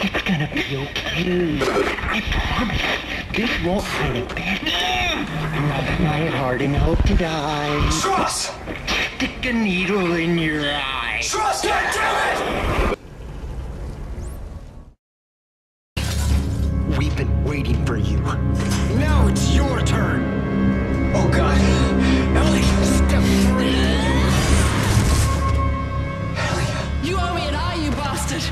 It's gonna be okay. I promise. This won't hurt a bit. Rub my heart and hope to die. Stross! Stick a needle in your eye. Trust, it! We've been waiting for you. Now it's your turn! Oh god. Ellie, step free! Ellie! You owe me an eye, you bastard!